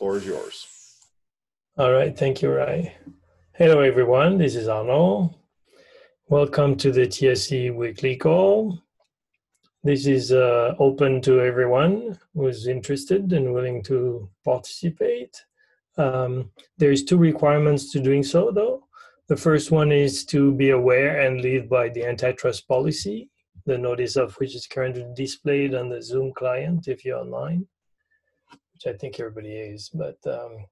floor is yours. All right, thank you, Ry. Hello, everyone. This is Arnaud. Welcome to the TSC weekly call. This is uh, open to everyone who is interested and willing to participate. Um, there's two requirements to doing so, though. The first one is to be aware and live by the antitrust policy, the notice of which is currently displayed on the Zoom client if you're online, which I think everybody is. But um,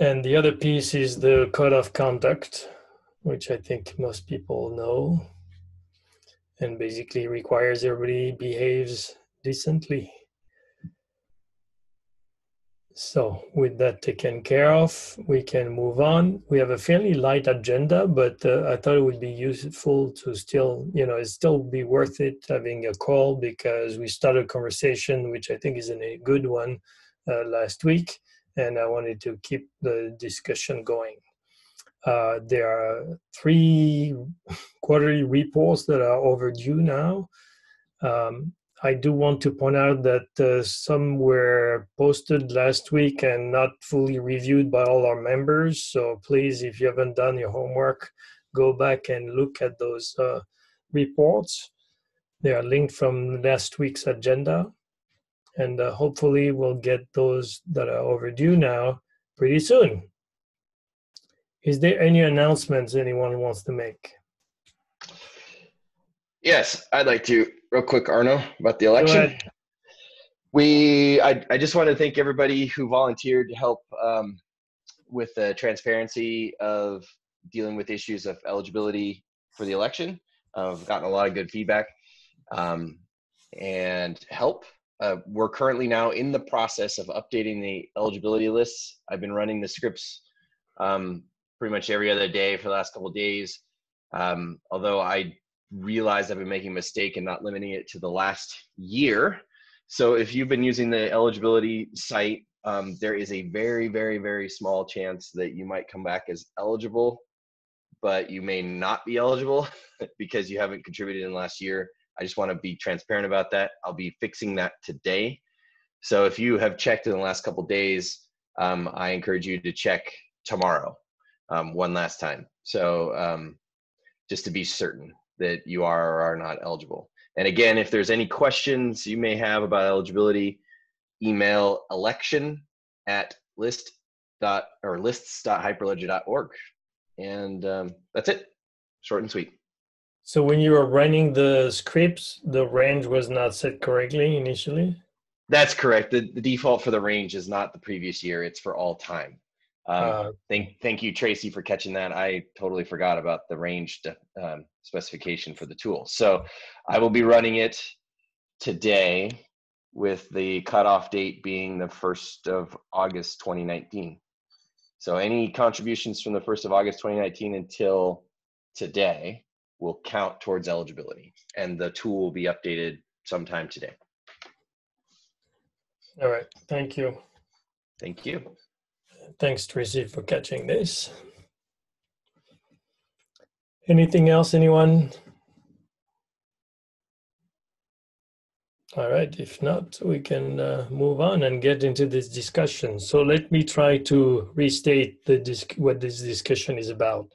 and the other piece is the code of conduct, which I think most people know, and basically requires everybody behaves decently. So with that taken care of, we can move on. We have a fairly light agenda, but uh, I thought it would be useful to still, you know, it still be worth it having a call because we started a conversation, which I think is a good one uh, last week, and I wanted to keep the discussion going. Uh, there are three quarterly reports that are overdue now. Um, I do want to point out that uh, some were posted last week and not fully reviewed by all our members. So please, if you haven't done your homework, go back and look at those uh, reports. They are linked from last week's agenda. And uh, hopefully, we'll get those that are overdue now pretty soon. Is there any announcements anyone wants to make? Yes, I'd like to real quick, Arnaud, about the election. We, I, I just want to thank everybody who volunteered to help um, with the transparency of dealing with issues of eligibility for the election. Uh, I've gotten a lot of good feedback um, and help. Uh, we're currently now in the process of updating the eligibility lists. I've been running the scripts um, pretty much every other day for the last couple days. Um, although I realized I've been making a mistake and not limiting it to the last year. So if you've been using the eligibility site, um, there is a very, very, very small chance that you might come back as eligible, but you may not be eligible because you haven't contributed in the last year. I just want to be transparent about that. I'll be fixing that today. So if you have checked in the last couple days, um, I encourage you to check tomorrow um, one last time. So um, just to be certain that you are or are not eligible. And again, if there's any questions you may have about eligibility, email election at list dot or lists.hyperledger.org. And um, that's it. Short and sweet. So when you were running the scripts, the range was not set correctly initially? That's correct. The, the default for the range is not the previous year, it's for all time. Um, uh, thank, thank you, Tracy, for catching that. I totally forgot about the range um, specification for the tool. So I will be running it today with the cutoff date being the 1st of August 2019. So any contributions from the 1st of August 2019 until today will count towards eligibility and the tool will be updated sometime today. All right, thank you. Thank you. Thanks, Tracy, for catching this. Anything else, anyone? All right, if not, we can uh, move on and get into this discussion. So let me try to restate the what this discussion is about.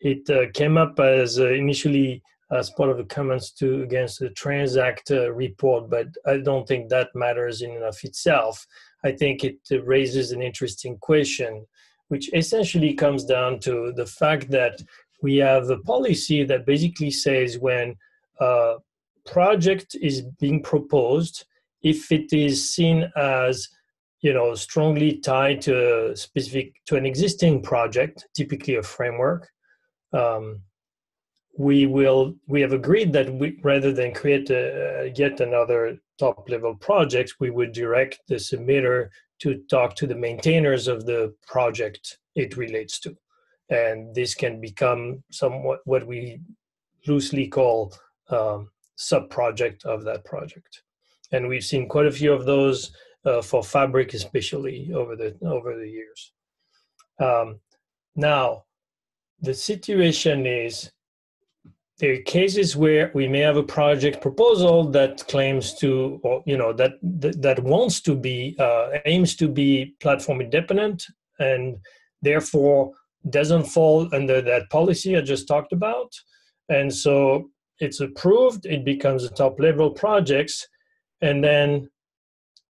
It uh, came up as uh, initially as part of the comments to against the Transact uh, report, but I don't think that matters in and of itself. I think it raises an interesting question, which essentially comes down to the fact that we have a policy that basically says when a project is being proposed, if it is seen as you know strongly tied to a specific to an existing project, typically a framework, um, we will we have agreed that we rather than create a, yet another top level project, we would direct the submitter to talk to the maintainers of the project it relates to. And this can become somewhat what we loosely call um, sub-project of that project. And we've seen quite a few of those uh, for Fabric, especially over the over the years. Um, now, the situation is there are cases where we may have a project proposal that claims to, or you know, that that, that wants to be uh, aims to be platform independent, and therefore doesn't fall under that policy I just talked about. And so it's approved, it becomes a top level projects, and then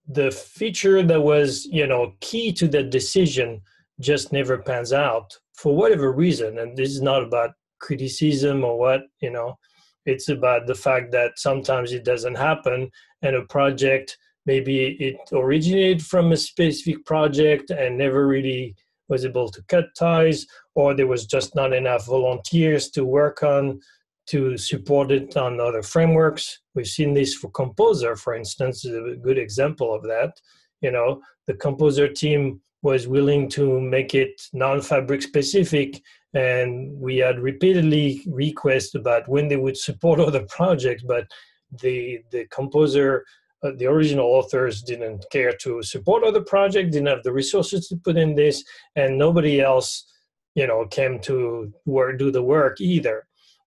the feature that was you know key to the decision just never pans out for whatever reason. And this is not about criticism or what you know it's about the fact that sometimes it doesn't happen and a project maybe it originated from a specific project and never really was able to cut ties or there was just not enough volunteers to work on to support it on other frameworks. We've seen this for composer for instance is a good example of that. You know the composer team was willing to make it non-fabric specific and we had repeatedly requests about when they would support other projects but the the composer uh, the original authors didn't care to support other projects didn't have the resources to put in this and nobody else you know came to work do the work either.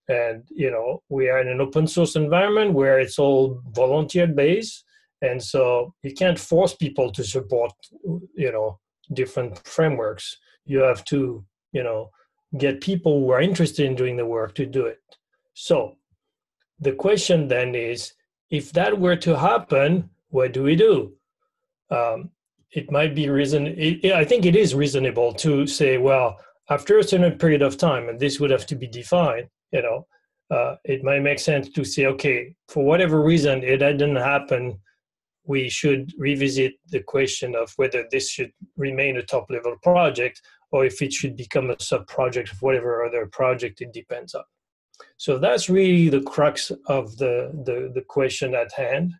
And you know we are in an open source environment where it's all volunteer based and so you can't force people to support you know different frameworks. You have to you know get people who are interested in doing the work to do it. So the question then is if that were to happen, what do we do? Um, it might be reason. It, I think it is reasonable to say, well, after a certain period of time, and this would have to be defined. You know, uh, it might make sense to say, okay, for whatever reason it didn't happen, we should revisit the question of whether this should remain a top level project or if it should become a sub project of whatever other project it depends on. So that's really the crux of the, the, the question at hand.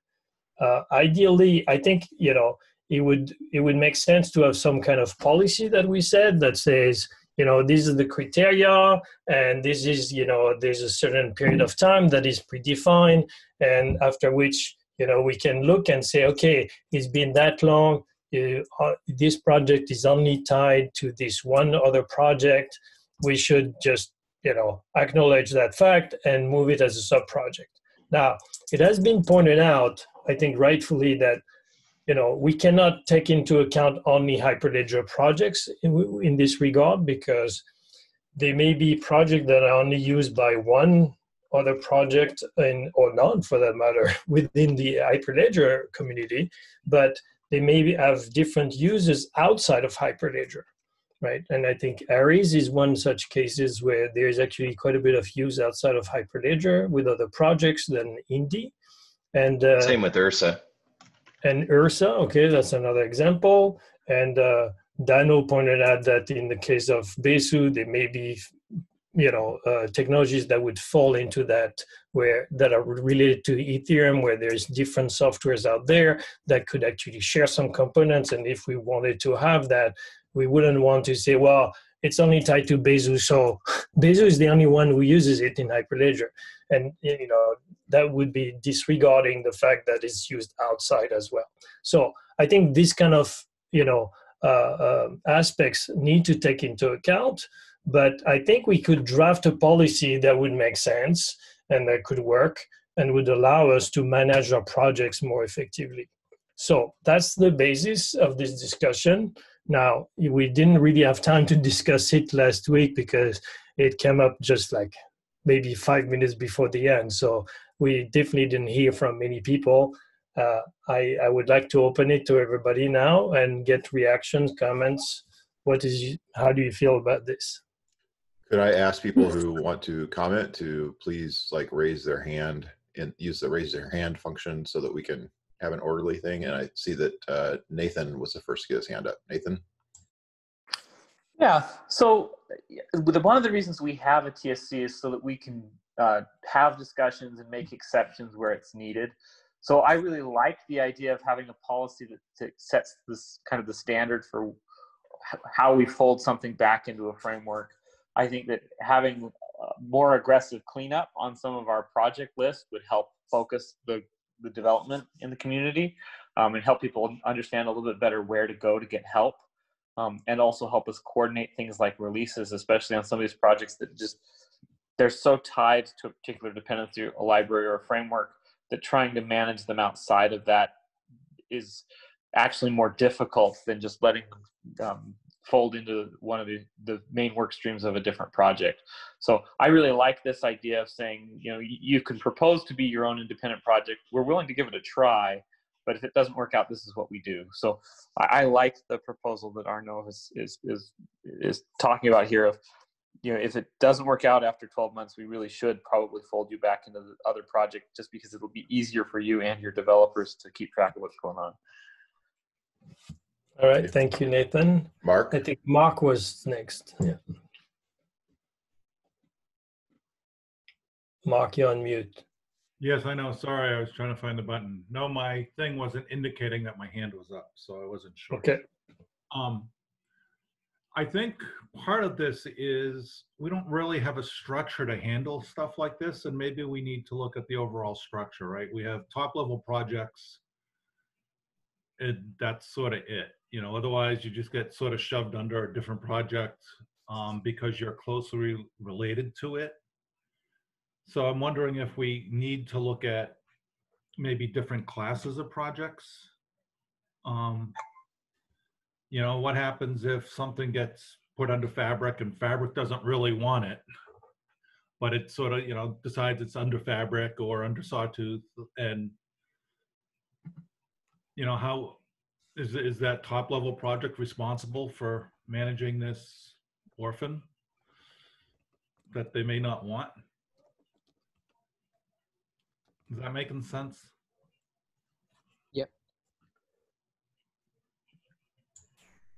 Uh, ideally, I think, you know, it would it would make sense to have some kind of policy that we said that says, you know, these are the criteria and this is, you know, there's a certain period of time that is predefined and after which, you know, we can look and say, okay, it's been that long, uh, this project is only tied to this one other project, we should just you know acknowledge that fact and move it as a sub project. Now, it has been pointed out, I think rightfully, that you know we cannot take into account only Hyperledger projects in, in this regard because they may be projects that are only used by one other project and or none for that matter within the Hyperledger community, but they maybe have different uses outside of Hyperledger, right? And I think Aries is one such cases where there's actually quite a bit of use outside of Hyperledger with other projects than Indy. And uh, same with Ursa. And Ursa, okay, that's another example. And uh, Danno pointed out that in the case of Besu, there may be you know uh, technologies that would fall into that where that are related to ethereum where there's different softwares out there that could actually share some components. And if we wanted to have that we wouldn't want to say well it's only tied to besu so besu is the only one who uses it in hyperledger. And you know that would be disregarding the fact that it's used outside as well. So i think this kind of you know uh, uh, aspects need to take into account but I think we could draft a policy that would make sense and that could work and would allow us to manage our projects more effectively. So that's the basis of this discussion. Now, we didn't really have time to discuss it last week because it came up just like maybe five minutes before the end. So we definitely didn't hear from many people. Uh, I, I would like to open it to everybody now and get reactions, comments. What is, how do you feel about this? Could I ask people who want to comment to please like raise their hand and use the raise their hand function so that we can have an orderly thing? And I see that uh, Nathan was the first to get his hand up. Nathan? Yeah, so one of the reasons we have a TSC is so that we can uh, have discussions and make exceptions where it's needed. So I really like the idea of having a policy that, that sets this kind of the standard for how we fold something back into a framework. I think that having more aggressive cleanup on some of our project lists would help focus the, the development in the community um, and help people understand a little bit better where to go to get help um, and also help us coordinate things like releases, especially on some of these projects that just they're so tied to a particular dependency, a library or a framework that trying to manage them outside of that is actually more difficult than just letting them um, fold into one of the, the main work streams of a different project. So I really like this idea of saying, you know, you can propose to be your own independent project. We're willing to give it a try, but if it doesn't work out, this is what we do. So I, I like the proposal that Arnaud is, is, is, is talking about here of, you know, if it doesn't work out after 12 months, we really should probably fold you back into the other project just because it'll be easier for you and your developers to keep track of what's going on. All right, thank you, Nathan. Mark? I think Mark was next. Yeah. Mark, you're on mute. Yes, I know. Sorry, I was trying to find the button. No, my thing wasn't indicating that my hand was up, so I wasn't sure. Okay. Um, I think part of this is we don't really have a structure to handle stuff like this, and maybe we need to look at the overall structure, right? We have top level projects, and that's sort of it. You know, otherwise you just get sort of shoved under a different project um, because you're closely related to it. So I'm wondering if we need to look at maybe different classes of projects. Um, you know, what happens if something gets put under Fabric and Fabric doesn't really want it, but it sort of, you know, decides it's under Fabric or under Sawtooth and, you know, how, is, is that top level project responsible for managing this orphan that they may not want? Is that making sense? Yep.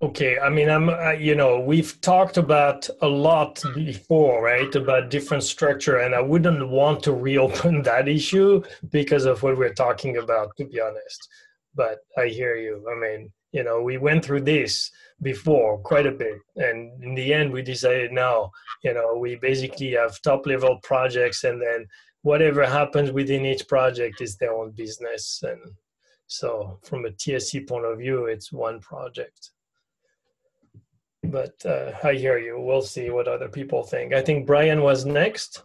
Okay, I mean, I'm, uh, you know, we've talked about a lot before, right? About different structure, and I wouldn't want to reopen that issue because of what we're talking about, to be honest. But I hear you. I mean, you know, we went through this before quite a bit, and in the end, we decided no. You know, we basically have top level projects, and then whatever happens within each project is their own business, and so from a TSC point of view, it's one project but uh, I hear you. We'll see what other people think. I think Brian was next.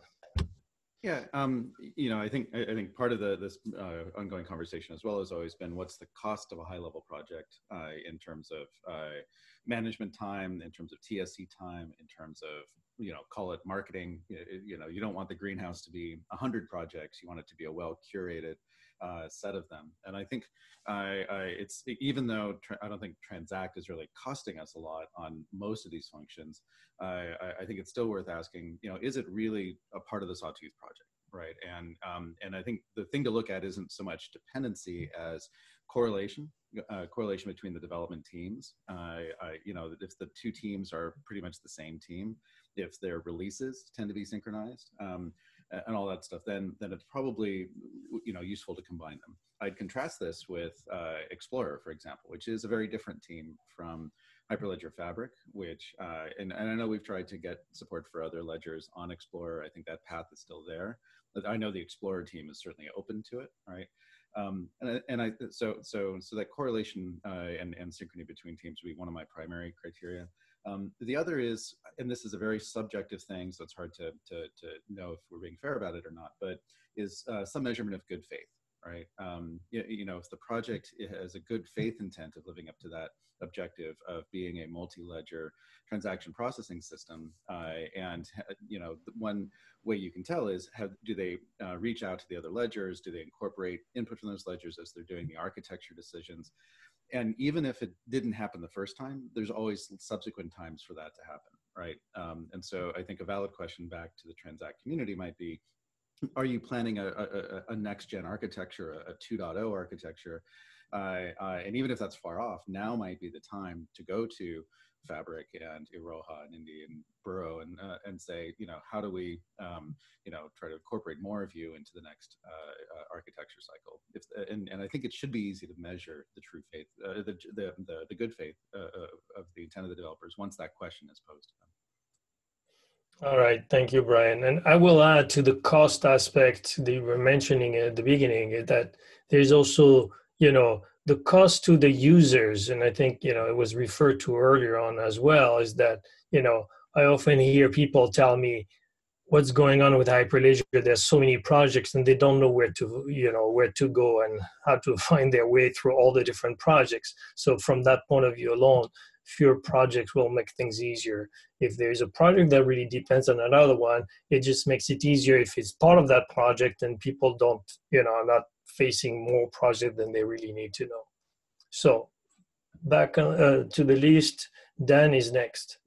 Yeah, um, you know, I think I think part of the this uh, ongoing conversation as well has always been what's the cost of a high level project uh, in terms of uh, management time, in terms of TSC time, in terms of you know call it marketing. You, know, you don't want the greenhouse to be hundred projects. You want it to be a well curated uh, set of them. And I think I, I, it's even though I don't think Transact is really costing us a lot on most of these functions, I, I think it's still worth asking. You know, is it really a part of the Sawtooth project? Right, and um, and I think the thing to look at isn't so much dependency as correlation, uh, correlation between the development teams. Uh, I, you know, if the two teams are pretty much the same team, if their releases tend to be synchronized, um, and all that stuff, then then it's probably you know useful to combine them. I'd contrast this with uh, Explorer, for example, which is a very different team from Hyperledger Fabric, which uh, and, and I know we've tried to get support for other ledgers on Explorer. I think that path is still there. But I know the Explorer team is certainly open to it, right? Um, and, I, and I so so so that correlation uh, and and synchrony between teams would be one of my primary criteria. Um, the other is, and this is a very subjective thing, so it's hard to, to, to know if we're being fair about it or not, but is uh, some measurement of good faith, right? Um, you, you, know, if the project has a good faith intent of living up to that objective of being a multi-ledger transaction processing system, uh, and you know, one way you can tell is have, do they uh, reach out to the other ledgers? Do they incorporate input from those ledgers as they're doing the architecture decisions? And even if it didn't happen the first time, there's always subsequent times for that to happen, right? Um, and so I think a valid question back to the Transact community might be, are you planning a, a, a next gen architecture, a, a 2.0 architecture? Uh, uh, and even if that's far off, now might be the time to go to Fabric and Iroha and Indy and Burrow and uh, and say, you know, how do we, um, you know, try to incorporate more of you into the next uh, uh, architecture cycle? If and, and I think it should be easy to measure the true faith, uh, the, the, the the good faith uh, uh, of the intent of the developers once that question is posed to them. All right, thank you, Brian. And I will add to the cost aspect that you were mentioning at the beginning that there's also, you know, the cost to the users, and I think you know it was referred to earlier on as well, is that you know I often hear people tell me, what's going on with hyperledger there's so many projects and they don't know where to you know where to go and how to find their way through all the different projects. So from that point of view alone fewer projects will make things easier. If there's a project that really depends on another one it just makes it easier if it's part of that project and people don't you know not facing more projects than they really need to know so back uh, to the list dan is next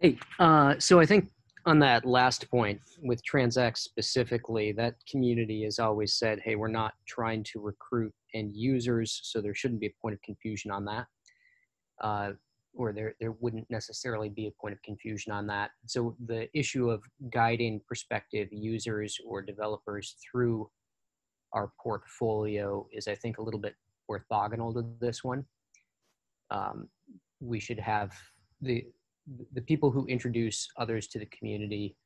hey uh, so i think on that last point with Transact specifically, that community has always said, hey, we're not trying to recruit end users, so there shouldn't be a point of confusion on that. Uh, or there, there wouldn't necessarily be a point of confusion on that. So the issue of guiding prospective users or developers through our portfolio is, I think, a little bit orthogonal to this one. Um, we should have the the people who introduce others to the community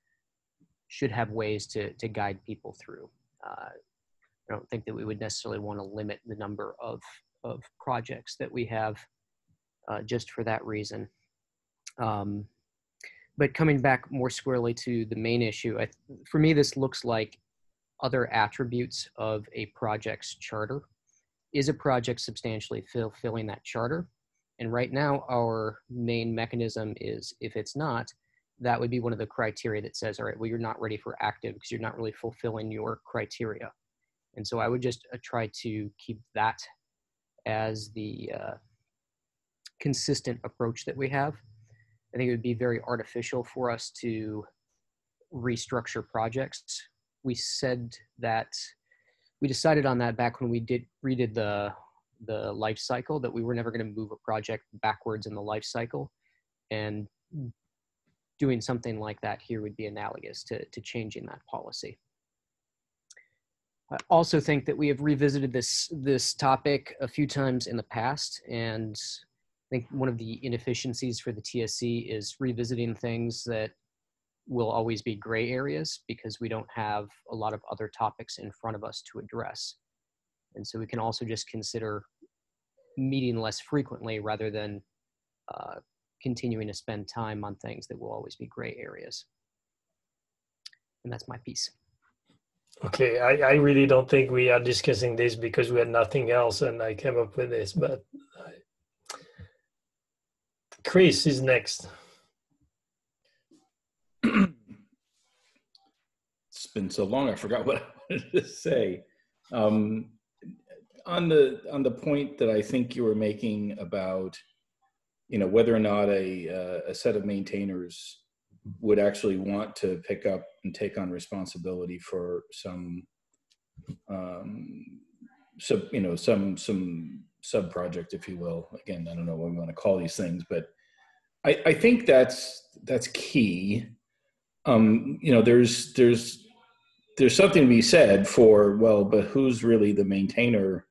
should have ways to, to guide people through. Uh, I don't think that we would necessarily want to limit the number of, of projects that we have uh, just for that reason. Um, but coming back more squarely to the main issue, I, for me, this looks like other attributes of a project's charter. Is a project substantially fulfilling that charter? And right now, our main mechanism is if it's not, that would be one of the criteria that says, all right, well, you're not ready for active because you're not really fulfilling your criteria. And so I would just uh, try to keep that as the uh, consistent approach that we have. I think it would be very artificial for us to restructure projects. We said that we decided on that back when we did redid the the life cycle that we were never going to move a project backwards in the life cycle. And doing something like that here would be analogous to, to changing that policy. I also think that we have revisited this this topic a few times in the past and i think one of the inefficiencies for the tsc is revisiting things that will always be gray areas because we don't have a lot of other topics in front of us to address and so we can also just consider meeting less frequently rather than uh, continuing to spend time on things that will always be gray areas. And that's my piece. Okay, I, I really don't think we are discussing this because we had nothing else and I came up with this, but I... Chris is next. Been so long, I forgot what I wanted to say. Um, on the on the point that I think you were making about you know whether or not a uh, a set of maintainers would actually want to pick up and take on responsibility for some um sub you know some some sub project if you will again i don't know what we want to call these things but i i think that's that's key um you know there's there's there's something to be said for well but who's really the maintainer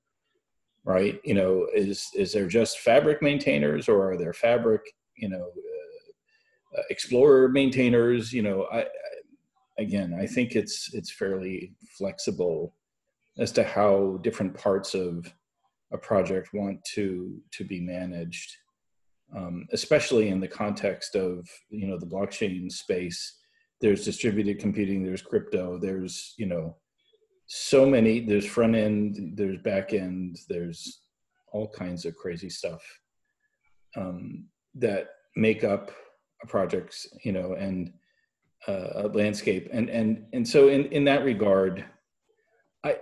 right? You know, is is there just fabric maintainers, or are there fabric, you know, uh, explorer maintainers? You know, I, I again, I think it's it's fairly flexible as to how different parts of a project want to to be managed, um, especially in the context of you know the blockchain space. There's distributed computing, there's crypto, there's you know so many there's front end there's back end there's all kinds of crazy stuff um, that make up a project's you know and uh, a landscape. And and and so in in that regard i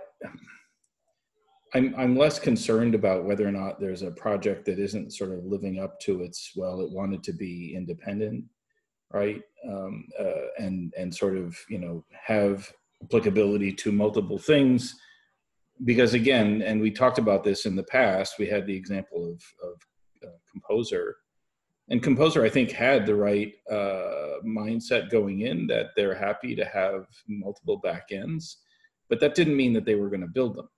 I'm, I'm less concerned about whether or not there's a project that isn't sort of living up to its well it wanted to be independent right? Um, uh, and and sort of you know have applicability to multiple things. Because again and we talked about this in the past we had the example of, of uh, composer. And composer i think had the right uh, mindset going in that they're happy to have multiple backends but that didn't mean that they were going to build them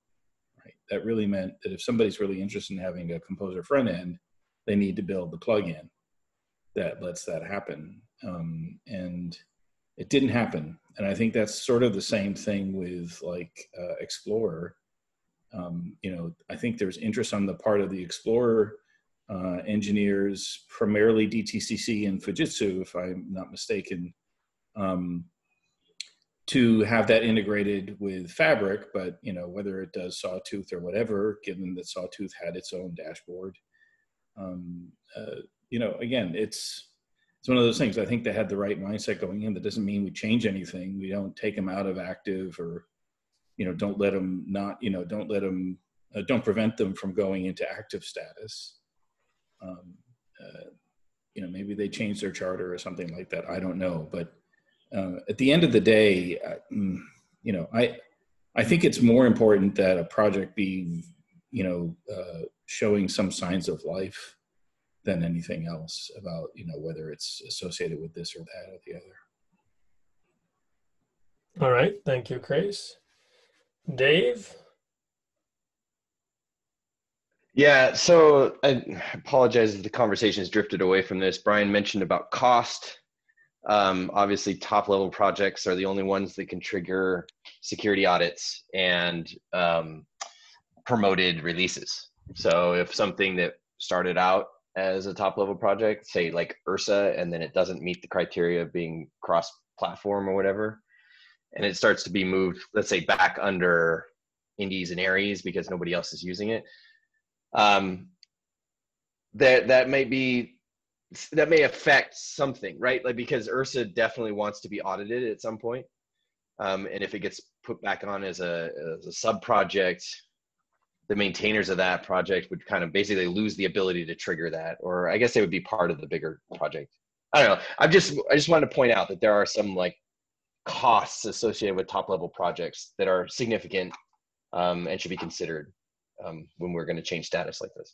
right? That really meant that if somebody's really interested in having a composer front end they need to build the plugin that lets that happen um, and it didn't happen and i think that's sort of the same thing with like uh, explorer um, you know i think there's interest on the part of the explorer uh, engineers primarily dtcc and fujitsu if i'm not mistaken um, to have that integrated with Fabric. But you know, whether it does Sawtooth or whatever, given that Sawtooth had its own dashboard, um, uh, you know, again, it's it's one of those things. I think they had the right mindset going in. That doesn't mean we change anything. We don't take them out of active or you know don't let them not you know don't let them uh, don't prevent them from going into active status um, uh, you know maybe they change their charter or something like that i don't know but uh, at the end of the day mm, you know i i think it's more important that a project be you know uh, showing some signs of life than anything else about you know whether it's associated with this or that or the other all right thank you chris dave Yeah, so I apologize if the conversation has drifted away from this. Brian mentioned about cost. Um, obviously, top level projects are the only ones that can trigger security audits and um, promoted releases. So, if something that started out as a top level project, say like Ursa, and then it doesn't meet the criteria of being cross platform or whatever, and it starts to be moved, let's say back under Indy's and Aries because nobody else is using it um, that that may be that may affect something, right? Like because Ursa definitely wants to be audited at some point. Um, and if it gets put back on as a, as a sub project, the maintainers of that project would kind of basically lose the ability to trigger that, or I guess they would be part of the bigger project. I don't know. I'm just I just wanted to point out that there are some like costs associated with top level projects that are significant um, and should be considered um, when we're going to change status like this.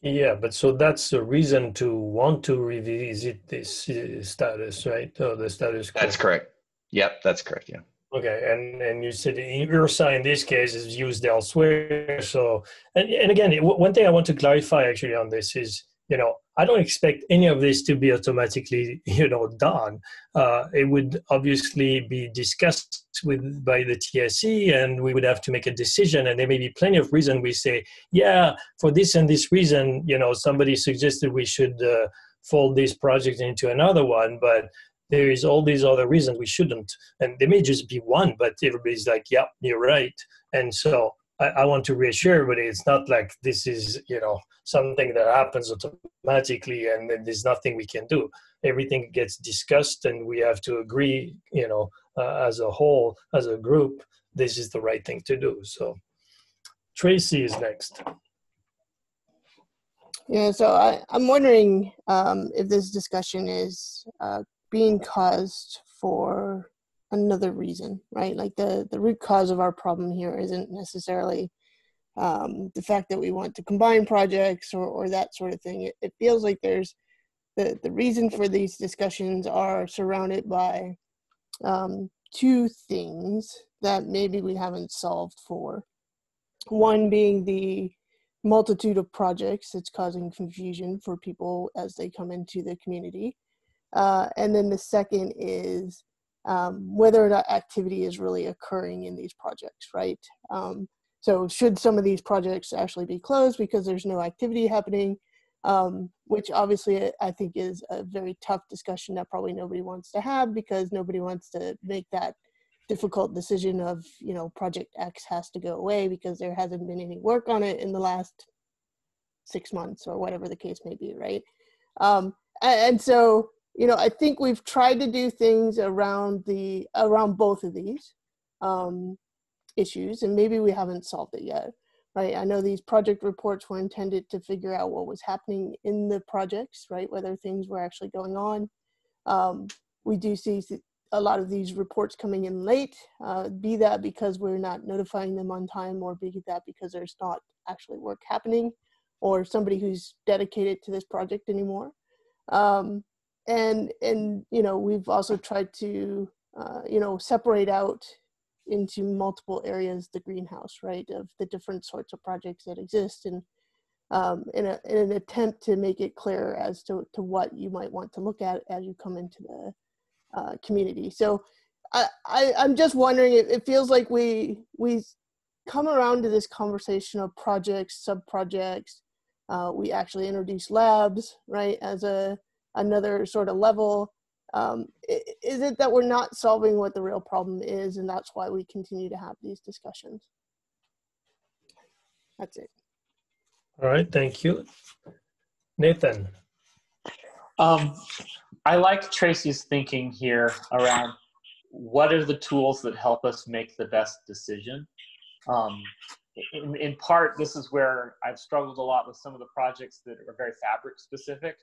Yeah, but so that's the reason to want to revisit this uh, status, right? Oh, the status. Quo. That's correct. Yep, that's correct. Yeah. Okay, and and you said Ursa in this case is used elsewhere. So, and and again, one thing I want to clarify actually on this is you know i don't expect any of this to be automatically you know done uh, it would obviously be discussed with by the tsc and we would have to make a decision and there may be plenty of reason we say yeah for this and this reason you know somebody suggested we should uh, fold this project into another one but there is all these other reasons. We shouldn't. And there may just be one but everybody's like yeah you're right. And so I, I want to reassure everybody it's not like this is you know something that happens automatically and there's nothing we can do. Everything gets discussed and we have to agree you know uh, as a whole as a group this is the right thing to do. So tracy is next. Yeah so I, i'm wondering um, if this discussion is uh, being caused for another reason, right? Like the the root cause of our problem here isn't necessarily um, the fact that we want to combine projects or, or that sort of thing. It, it feels like there's the the reason for these discussions are surrounded by um, two things that maybe we haven't solved for. One being the multitude of projects that's causing confusion for people as they come into the community. Uh, and then the second is um, whether or not activity is really occurring in these projects, right? Um, so should some of these projects actually be closed because there's no activity happening, um, which obviously I think is a very tough discussion that probably nobody wants to have because nobody wants to make that difficult decision of, you know, project X has to go away because there hasn't been any work on it in the last six months or whatever the case may be, right? Um, and, and so you know, I think we've tried to do things around the around both of these um, issues, and maybe we haven't solved it yet. Right? I know these project reports were intended to figure out what was happening in the projects, right? Whether things were actually going on. Um, we do see a lot of these reports coming in late, uh, be that because we're not notifying them on time, or be that because there's not actually work happening, or somebody who's dedicated to this project anymore. Um, and and you know we've also tried to uh, you know separate out into multiple areas the greenhouse right of the different sorts of projects that exist and um, in, a, in an attempt to make it clear as to, to what you might want to look at as you come into the uh, community. So I, I i'm just wondering it, it feels like we we come around to this conversation of projects sub projects uh, we actually introduce labs right as a another sort of level. Um, is it that we're not solving what the real problem is and that's why we continue to have these discussions? That's it. All right thank you. Nathan. Um, i like tracy's thinking here around what are the tools that help us make the best decision. Um, in, in part this is where i've struggled a lot with some of the projects that are very fabric specific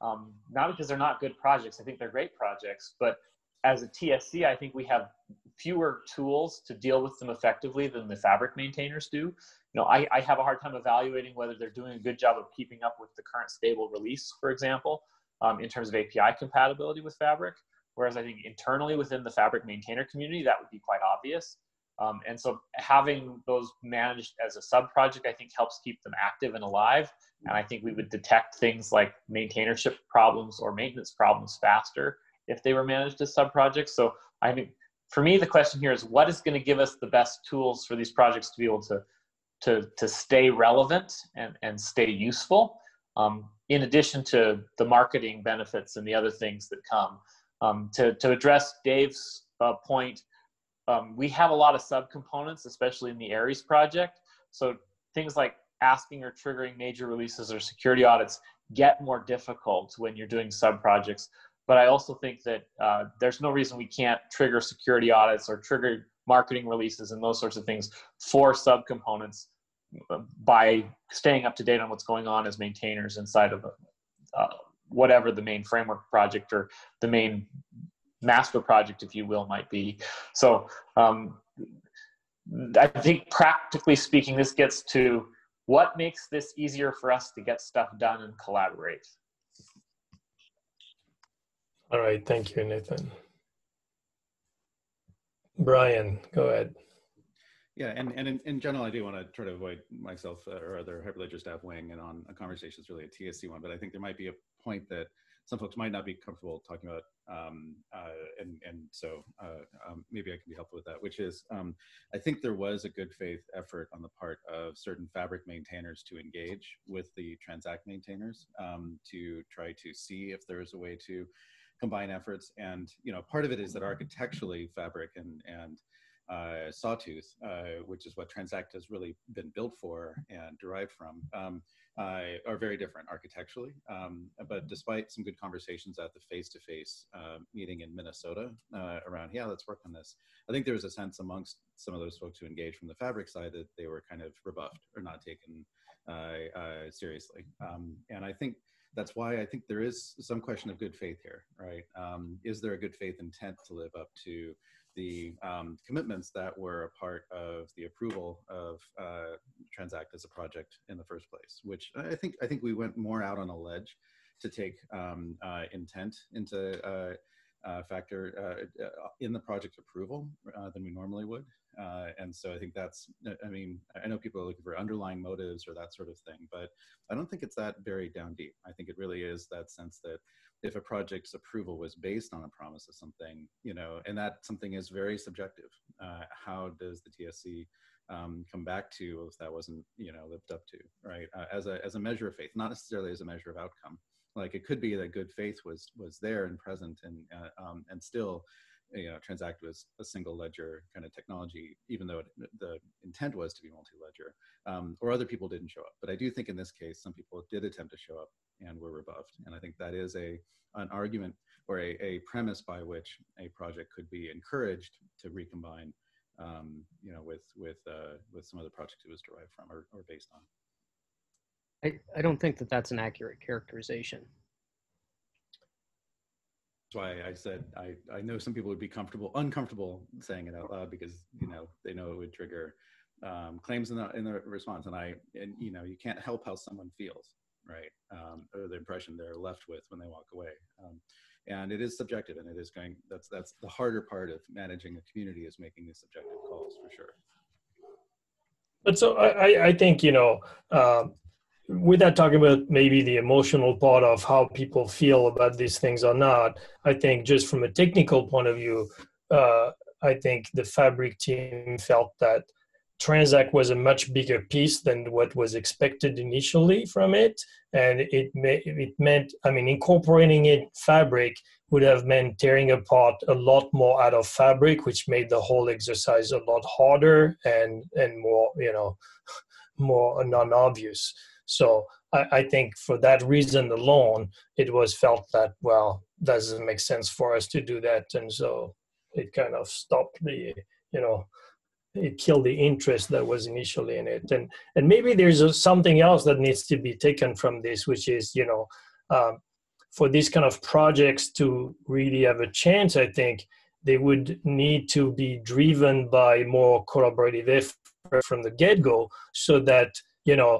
um, not because they're not good projects. I think they're great projects, but as a TSC, I think we have fewer tools to deal with them effectively than the fabric maintainers do. You know, I, I have a hard time evaluating whether they're doing a good job of keeping up with the current stable release, for example, um, in terms of API compatibility with fabric. Whereas I think internally within the fabric maintainer community, that would be quite obvious. Um, and so having those managed as a sub project, I think helps keep them active and alive. And I think we would detect things like maintainership problems or maintenance problems faster if they were managed as sub projects. So I think for me, the question here is what is going to give us the best tools for these projects to be able to, to, to stay relevant and, and stay useful, um, in addition to the marketing benefits and the other things that come. Um, to, to address Dave's uh, point, um, we have a lot of subcomponents, especially in the Aries project. So things like asking or triggering major releases or security audits get more difficult when you're doing sub projects. But I also think that uh, there's no reason we can't trigger security audits or trigger marketing releases and those sorts of things for subcomponents uh, by staying up to date on what's going on as maintainers inside of uh, whatever the main framework project or the main master project, if you will, might be. So um, I think practically speaking, this gets to what makes this easier for us to get stuff done and collaborate. All right, thank you, Nathan. Brian, go ahead. Yeah, and, and in, in general, I do want to try to avoid myself uh, or other Hyperledger staff weighing in on a conversation that's really a TSC one, but I think there might be a point that some folks might not be comfortable talking about, um, uh, and and so uh, um, maybe I can be helpful with that. Which is, um, I think there was a good faith effort on the part of certain Fabric maintainers to engage with the Transact maintainers um, to try to see if there is a way to combine efforts. And you know, part of it is that architecturally, Fabric and and uh, Sawtooth, uh, which is what Transact has really been built for and derived from, um, uh, are very different architecturally. Um, but despite some good conversations at the face-to-face uh, meeting in Minnesota uh, around, yeah, let's work on this. I think there was a sense amongst some of those folks who engaged from the fabric side that they were kind of rebuffed or not taken uh, uh, seriously. Um, and I think that's why I think there is some question of good faith here, right? Um, is there a good faith intent to live up to the um, commitments that were a part of the approval of uh, Transact as a project in the first place, which I think I think we went more out on a ledge to take um, uh, intent into uh, uh factor uh, uh, in the project approval than we normally would. and so I think that's, I mean, I know people are looking for underlying motives or that sort of thing, but I don't think it's that very down deep. I think it really is that sense that if a project's approval was based on a promise of something, you know, and that something is very subjective. Uh, how does the TSC um, come back to if that wasn't, you know, lived up to, right? Uh, as a as a measure of faith, not necessarily as a measure of outcome. Like it could be that good faith was was there and present, and uh, um, and still, you know, Transact was a single ledger kind of technology, even though it, the intent was to be multi-ledger, um, or other people didn't show up. But I do think in this case, some people did attempt to show up and were rebuffed. And I think that is a an argument or a, a premise by which a project could be encouraged to recombine, um, you know, with with uh, with some other projects it was derived from or, or based on. I, I don't think that that's an accurate characterization. That's why I said I, I know some people would be comfortable, uncomfortable saying it out loud because you know they know it would trigger um, claims in the in the response, and I and you know you can't help how someone feels, right? Um, or the impression they're left with when they walk away. Um, and it is subjective, and it is going. That's that's the harder part of managing a community is making these subjective calls for sure. But so I I think you know. Um, without talking about maybe the emotional part of how people feel about these things or not, I think just from a technical point of view, uh, I think the Fabric team felt that Transact was a much bigger piece than what was expected initially from it, and it it meant I mean incorporating it Fabric would have meant tearing apart a lot more out of fabric, which made the whole exercise a lot harder and and more you know more non-obvious. So I, I think for that reason alone, it was felt that well doesn't make sense for us to do that, and so it kind of stopped the you know it killed the interest that was initially in it. And and maybe there's a, something else that needs to be taken from this which is you know um, for these kind of projects to really have a chance i think they would need to be driven by more collaborative effort from the get-go so that you know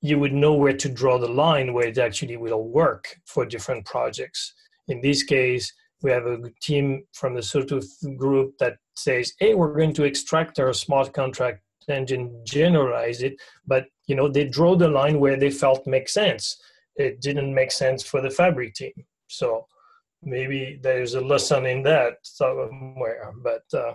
you would know where to draw the line where it actually will work for different projects. In this case we have a team from the Sawtooth group that says, hey, we're going to extract our smart contract engine, generalize it, but you know, they draw the line where they felt makes sense. It didn't make sense for the fabric team. So maybe there's a lesson in that somewhere, but uh,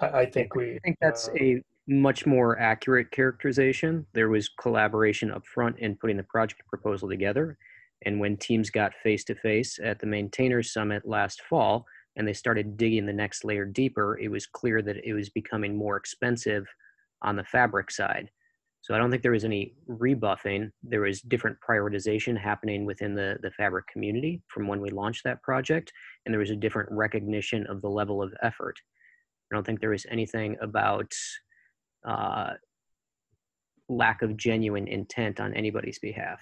I, I, think we. I think that's uh, a much more accurate characterization. There was collaboration up front in putting the project proposal together. And when teams got face to face at the Maintainers Summit last fall and they started digging the next layer deeper, it was clear that it was becoming more expensive on the fabric side. So I don't think there was any rebuffing. There was different prioritization happening within the, the fabric community from when we launched that project, and there was a different recognition of the level of effort. I don't think there was anything about uh, lack of genuine intent on anybody's behalf.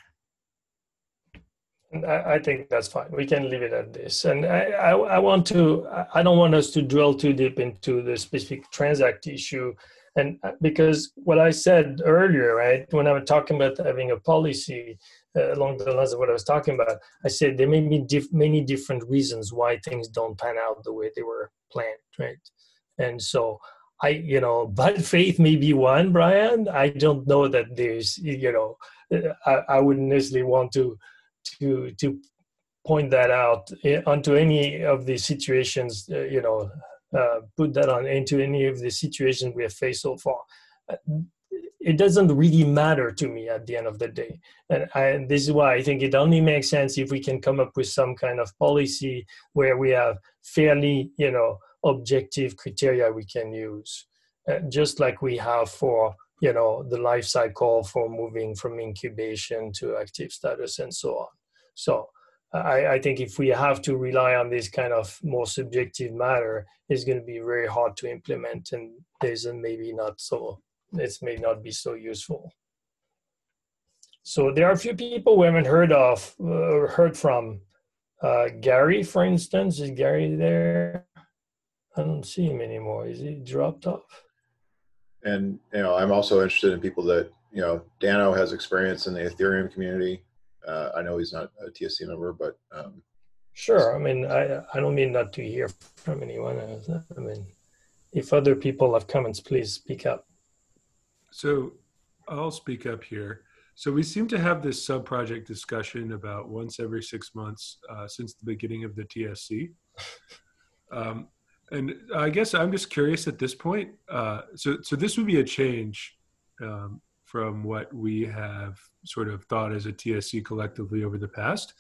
I, think that's fine. We can leave it at this. And I, I, I, want to, I don't want us to drill too deep into the specific Transact issue. And uh, because what I said earlier, right, when I was talking about having a policy uh, along the lines of what I was talking about, I said there may be diff- many different reasons why things don't pan out the way they were planned, right? And so I, you know, bad faith may be one, Brian. I don't know that there's, you know, uh, I, I wouldn't necessarily want to to to point that out eh, onto any of the situations uh, you know uh, put that on into any of the situations we have faced so far. It doesn't really matter to me at the end of the day. And, I, this is why i think it only makes sense if we can come up with some kind of policy where we have fairly you know objective criteria we can use. Uh, just like we have for you know the life cycle for moving from incubation to active status and so on so I, I think if we have to rely on this kind of more subjective matter, it's going to be very hard to implement, and there's maybe not so it may not be so useful. So there are a few people we haven't heard of, uh, heard from. Uh, Gary, for instance, is Gary there? I don't see him anymore. Is he dropped off? And you know, I'm also interested in people that you know. Danno has experience in the Ethereum community. Uh, I know he's not a TSC member, but um, sure. I mean, I I don't mean not to hear from anyone. I mean, if other people have comments, please speak up. So I'll speak up here. So we seem to have this sub-project discussion about once every six months uh, since the beginning of the TSC. Um, and I guess I'm just curious at this point. Uh, so, so this would be a change um, from what we have sort of thought as a TSC collectively over the past.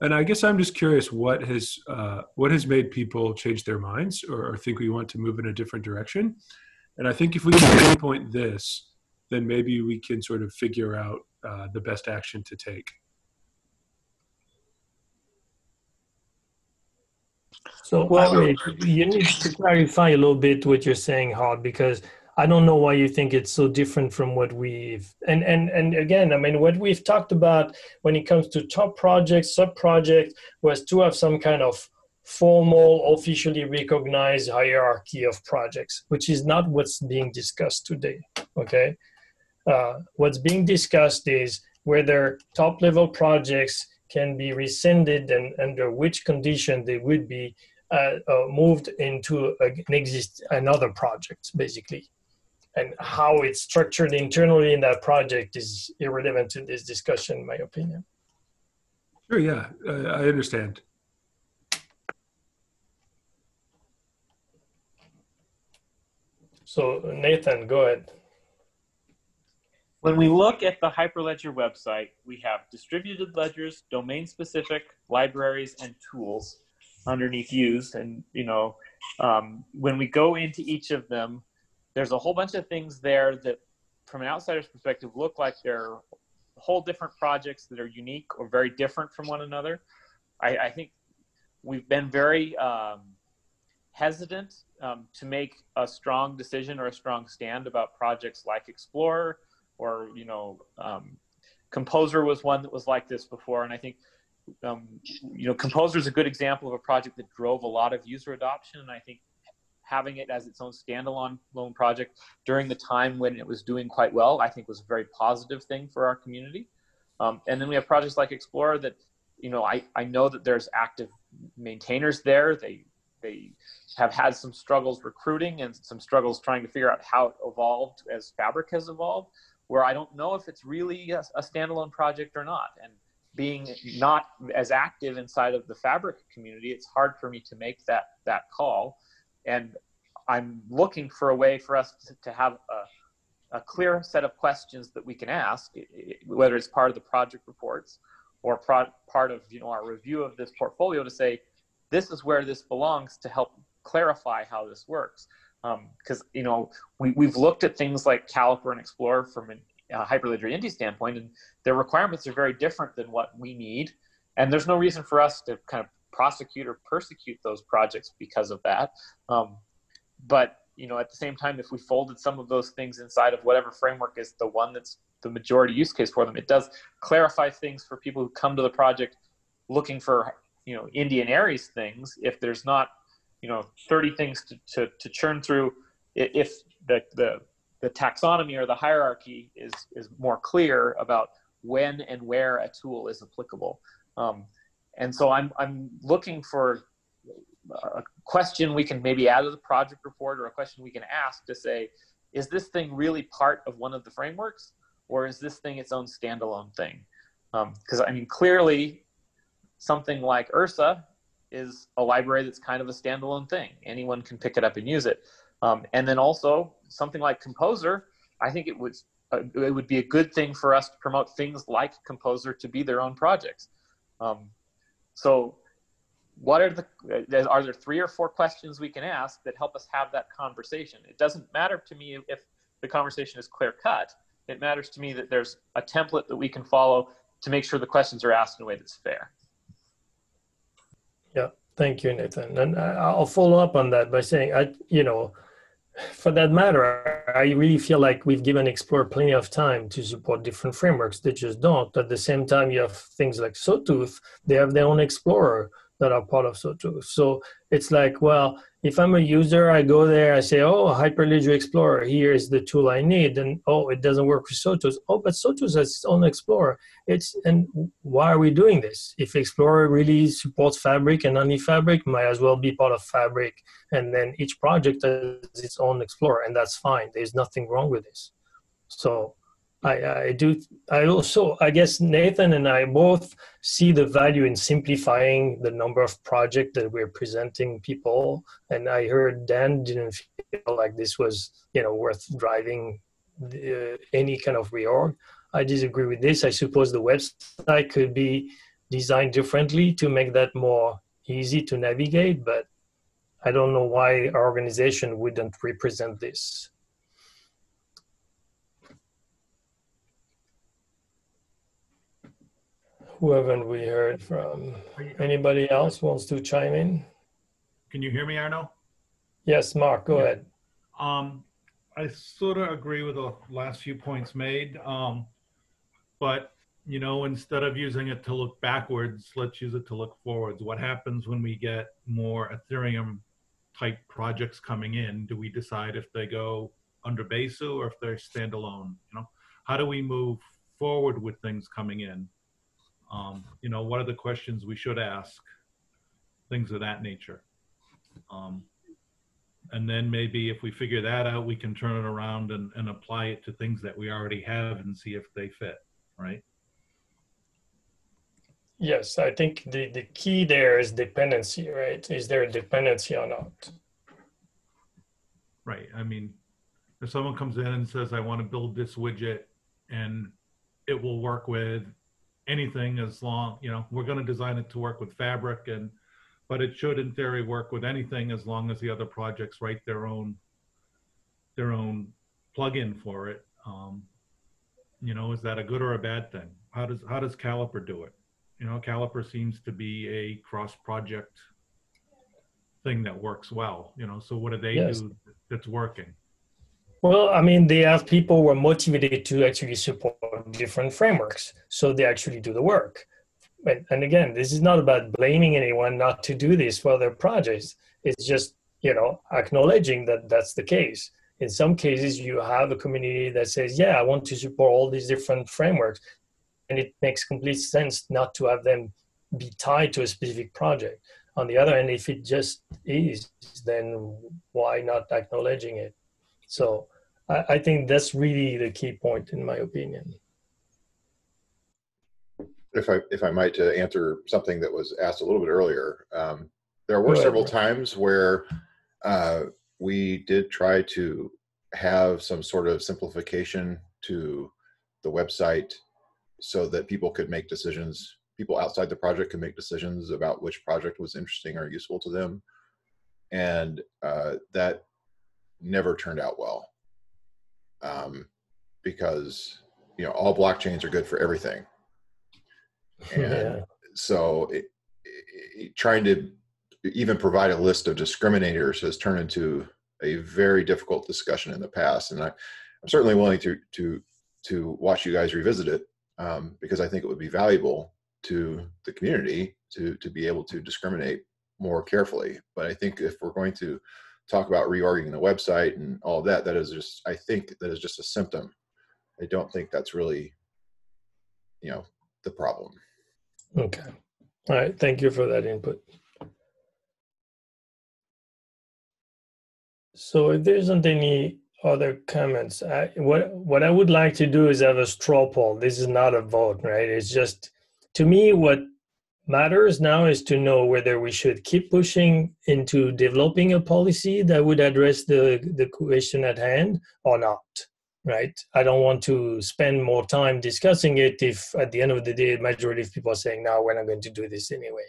And I guess I'm just curious what has uh, what has made people change their minds or, or, think we want to move in a different direction. And I think if we can pinpoint this, then maybe we can sort of figure out uh, the best action to take. So well, you need to clarify a little bit what you're saying, Howard, because I don't know why you think it's so different from what we've and and and again, I mean, what we've talked about when it comes to top projects, sub projects, was to have some kind of formal, officially recognized hierarchy of projects, which is not what's being discussed today. Okay, uh, what's being discussed is whether top level projects can be rescinded and under which condition they would be uh, uh, moved into an exist another project, basically and how it's structured internally in that project is irrelevant to this discussion, in my opinion. Sure, yeah, uh, I understand. So Nathan, go ahead. When we look at the Hyperledger website, we have distributed ledgers, domain-specific, libraries, and tools. underneath used. And, you know, um, when we go into each of them, there's a whole bunch of things there that, from an outsider's perspective, look like they're whole different projects that are unique or very different from one another. I, I think we've been very um, hesitant um, to make a strong decision or a strong stand about projects like Explorer or, you know, um, Composer was one that was like this before. And I think um, you know, Composer is a good example of a project that drove a lot of user adoption, and I think having it as its own standalone loan project during the time when it was doing quite well, I think was a very positive thing for our community. Um, and then we have projects like Explorer that, you know, I, I know that there's active maintainers there. They they have had some struggles recruiting and some struggles trying to figure out how it evolved as Fabric has evolved. Where I don't know if it's really a, a standalone project or not. And being not as active inside of the fabric community, it's hard for me to make that that call. And I'm looking for a way for us to, have a, a clear set of questions that we can ask, whether it's part of the project reports or pro- part of you know our review of this portfolio to say this is where this belongs to help clarify how this works because um, you know we, we've looked at things like caliper and explorer from an uh, Hyperledger Indy standpoint, and their requirements are very different than what we need. And there's no reason for us to kind of prosecute or persecute those projects because of that. Um, but you know, at the same time, if we folded some of those things inside of whatever framework is the one that's the majority use case for them, it does clarify things for people who come to the project looking for you know Indy and Aries things. If there's not you know 30 things to, to, to churn through, if the the the taxonomy or the hierarchy is is more clear about when and where a tool is applicable. Um, and so I'm I'm looking for a question we can maybe add to the project report or a question we can ask to say, is this thing really part of one of the frameworks, or is this thing its own standalone thing? Because um, I mean, clearly, something like Ursa is a library that's kind of a standalone thing. Anyone can pick it up and use it. Um, and then also something like Composer, I think it would uh, it would be a good thing for us to promote things like Composer to be their own projects. Um, so, what are the uh, are there three or four questions we can ask that help us have that conversation? It doesn't matter to me if the conversation is clear cut. It matters to me that there's a template that we can follow to make sure the questions are asked in a way that's fair. Yeah, thank you, Nathan. And I'll follow up on that by saying, I, you know, for that matter, I really feel like we've given Explorer plenty of time to support different frameworks. They just don't. At the same time, you have things like Sawtooth, they have their own Explorer that are part of Sawtooth. So it's like, well, if I'm a user, I go there, I say, oh, Hyperledger Explorer, here is the tool I need. And oh, it doesn't work with Sawtooth. Oh, but Sawtooth has its own Explorer. It's and why are we doing this? If Explorer really supports Fabric and only Fabric, might as well be part of Fabric. And then each project has its own Explorer, and that's fine. There's nothing wrong with this. So I, I do. I also, I guess Nathan and I both see the value in simplifying the number of projects that we're presenting people. And I heard Dan didn't feel like this was, you know, worth driving the, uh, any kind of reorg. I disagree with this. I suppose the website could be designed differently to make that more easy to navigate, but I don't know why our organization wouldn't represent this. Who haven't we heard from? Anybody else wants to chime in? Can you hear me, Arnaud? Yes, Mark, go ahead. Um, I sort of agree with the last few points made. Um, but, you know, instead of using it to look backwards, let's use it to look forwards. What happens when we get more Ethereum type projects coming in? Do we decide if they go under Besu or if they're standalone? You know, how do we move forward with things coming in? Um, you know, what are the questions we should ask? Things of that nature. Um, and then maybe if we figure that out, we can turn it around and, and apply it to things that we already have and see if they fit, right? Yes, I think the, the key there is dependency, right? Is there a dependency or not? Right. I mean, if someone comes in and says, I want to build this widget and it will work with anything as long you know we're going to design it to work with fabric and but it should in theory work with anything as long as the other projects write their own their own plugin for it. Um, you know, is that a good or a bad thing? How does how does Caliper do it? You know, Caliper seems to be a cross project thing that works well. You know, so what do they Yes. do that's working? Well, I mean, they have people who are motivated to actually support different frameworks, so they actually do the work. And, and again, this is not about blaming anyone not to do this for their projects. It's just you know acknowledging that that's the case. In some cases, you have a community that says, "Yeah, I want to support all these different frameworks," and it makes complete sense not to have them be tied to a specific project. On the other hand, if it just is, then why not acknowledging it? So I, I think that's really the key point, in my opinion. if I if I might to answer something that was asked a little bit earlier, um, there were several times where uh, we did try to have some sort of simplification to the website so that people could make decisions. People outside the project could make decisions about which project was interesting or useful to them, and uh, that never turned out well. Um, because you know all blockchains are good for everything. And Yeah. so it, it, trying to even provide a list of discriminators has turned into a very difficult discussion in the past. And I, i'm certainly willing to to to watch you guys revisit it um, because i think it would be valuable to the community to to be able to discriminate more carefully. But i think if we're going to talk about reorging the website and all that that is just i think that is just a symptom i don't think that's really you know the problem Okay. All right. Thank you for that input. So if there isn't any other comments, I, what what I would like to do is have a straw poll. This is not a vote, right? It's just to me what matters now is to know whether we should keep pushing into developing a policy that would address the the question at hand or not right? I don't want to spend more time discussing it if at the end of the day, majority of people are saying, no, we're not going to do this anyway.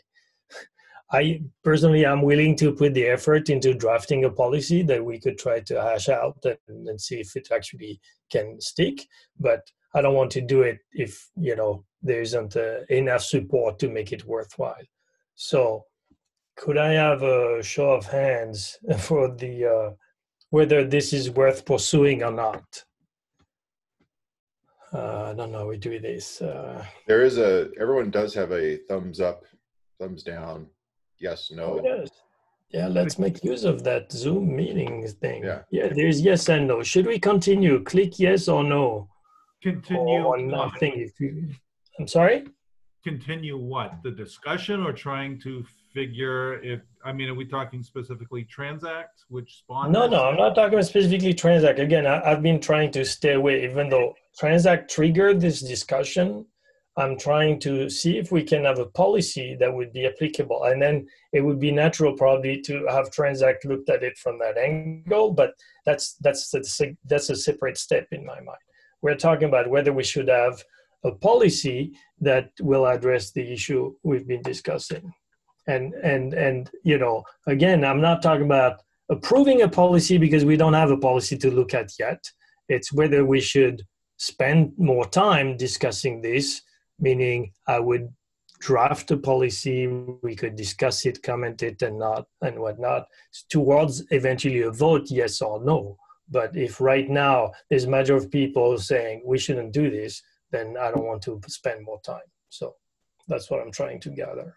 I personally am willing to put the effort into drafting a policy that we could try to hash out and, and see if it actually can stick. But I don't want to do it if you know there isn't uh, enough support to make it worthwhile. So, could I have a show of hands for the uh, whether this is worth pursuing or not? Uh, I don't know. We do this. Uh, There is a everyone does have a thumbs up, thumbs down, yes, no. oh, yes. Yeah, let's make use of that Zoom meeting thing. Yeah. Yeah, there's yes and no. Should we continue? Click yes or no. Continue. Or nothing. If you, I'm sorry? Continue what? The discussion or trying to figure if, I mean, are we talking specifically Transact, which spawned? No, no, I'm not talking specifically Transact. Again, I, I've been trying to stay away, even though Transact triggered this discussion. I'm trying to see if we can have a policy that would be applicable. And then it would be natural probably to have Transact looked at it from that angle, but that's that's that's a, that's a separate step in my mind. We're talking about whether we should have a policy that will address the issue we've been discussing. And and and you know, again, I'm not talking about approving a policy because we don't have a policy to look at yet. It's whether we should spend more time discussing this, meaning I would draft a policy, we could discuss it, comment it, and not and whatnot, towards eventually a vote, yes or no. But if right now there's a majority of people saying we shouldn't do this, then I don't want to spend more time. So that's what I'm trying to gather.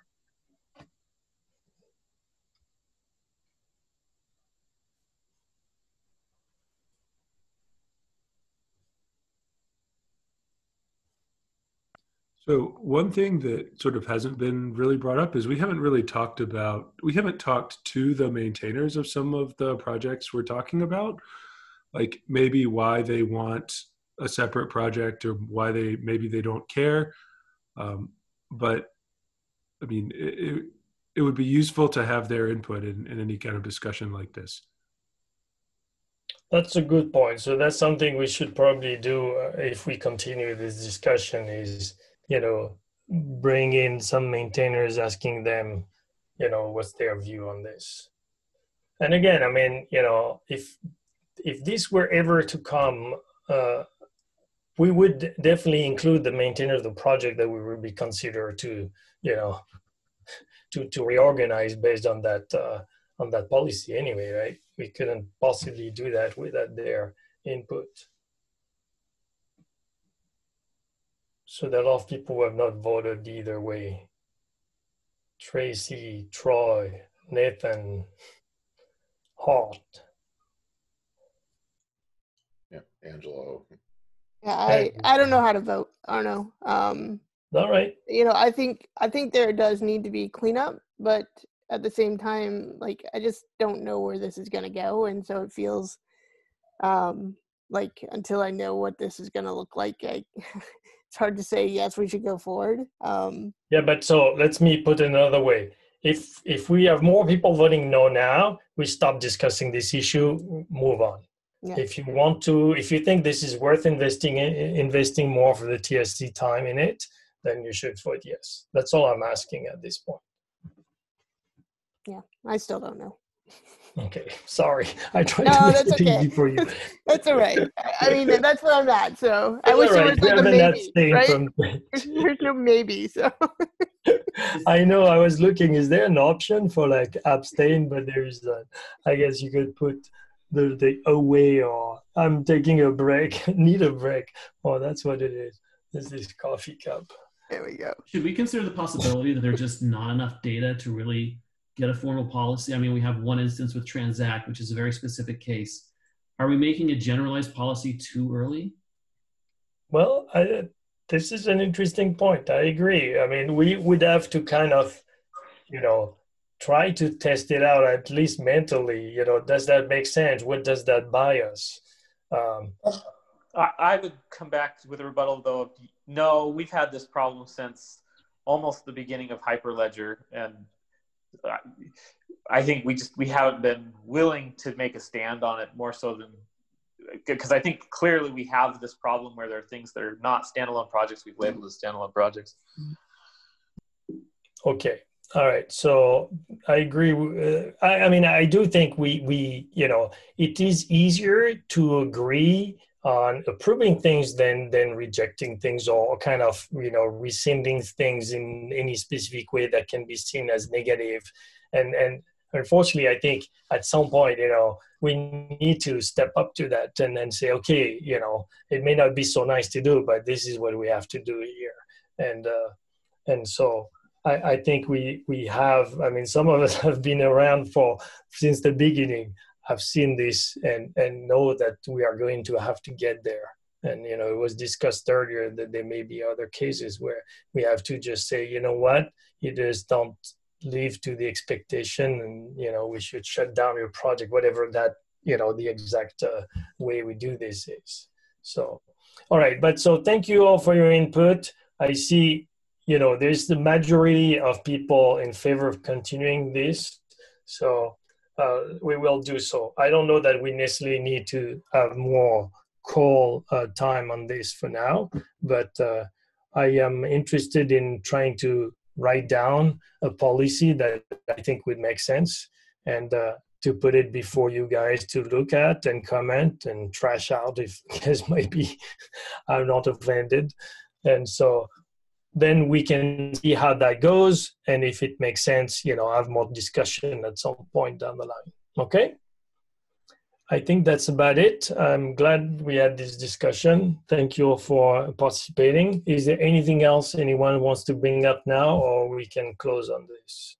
So one thing that sort of hasn't been really brought up is we haven't really talked about we haven't talked to the maintainers of some of the projects we're talking about, like maybe why they want a separate project or why they maybe they don't care. Um, but I mean, it, it, would be useful to have their input in, in any kind of discussion like this. That's a good point. So that's something we should probably do uh, if we continue this discussion is, you know, bring in some maintainers asking them, you know, what's their view on this. And again, I mean, you know, if if this were ever to come, uh, we would definitely include the maintainer of the project that we would be considered to, you know, to to reorganize based on that uh, on that policy anyway, right? We couldn't possibly do that without their input. So there are a lot of people who have not voted either way. Tracy, Troy, Nathan, Hart. Yeah, Angelo. Yeah, I, I don't know how to vote. I don't know. Um, All right. you know, I think I think there does need to be cleanup, but at the same time, like I just don't know where this is gonna go, and so it feels um, like until I know what this is gonna look like, I, it's hard to say yes we should go forward. Um, Yeah, but so let's me put it another way. If if we have more people voting no now, we stop discussing this issue, move on. Yeah. If you want to, if you think this is worth investing in, investing more for the TSC time in it, then you should vote yes. That's all I'm asking at this point. yeah, I still don't know. Okay, sorry. I tried No, to make that's it okay. easy for you. That's all right. I- I mean, that's where I'm at. So I It's wish all there was like a maybe, right? from There's, no maybe. So I know I was looking, is there an option for like abstain? But there is that. I guess you could put the, the away or I'm taking a break, need a break. Oh, that's what it is. This coffee cup. there we go. Should we consider the possibility that there's just not enough data to really get a formal policy? I mean, we have one instance with Transact, which is a very specific case. Are we making a generalized policy too early? Well, I, this is an interesting point. I agree. I mean, we would have to kind of, you know, try to test it out at least mentally. You know, does that make sense? What does that buy us? Um, I, I would come back with a rebuttal though. Of, no, we've had this problem since almost the beginning of Hyperledger, and I, I think we just we haven't been willing to make a stand on it more so than because I think clearly we have this problem where there are things that are not standalone projects we've labeled as standalone projects. Okay. All right. So I agree. Uh, I, I mean, I do think we we you know it is easier to agree on approving things than than rejecting things or kind of you know rescinding things in any specific way that can be seen as negative. And and unfortunately, I think at some point you know we need to step up to that and then say, okay, you know, it may not be so nice to do, but this is what we have to do here. And uh, and so. I, I think we we have. I mean, some of us have been around for since the beginning. Have seen this and and know that we are going to have to get there. And you know, it was discussed earlier that there may be other cases where we have to just say, you know what, you just don't live to the expectation, and you know, we should shut down your project, whatever that you know the exact uh, way we do this is. So, all right, but so thank you all for your input. I see you know there's the majority of people in favor of continuing this. So uh, we will do so. I don't know that we necessarily need to have more call uh, time on this for now but uh, i am interested in trying to write down a policy that i think would make sense and uh, to put it before you guys to look at and comment and trash out if guys might be i'm not offended. And so then we can see how that goes. And if it makes sense you know have more discussion at some point down the line. Okay? I think that's about it. I'm glad we had this discussion. Thank you all for participating. Is there anything else anyone wants to bring up now or we can close on this?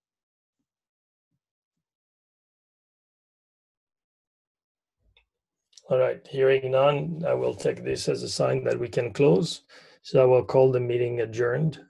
All right. Hearing none i will take this as a sign that we can close so I will call the meeting adjourned.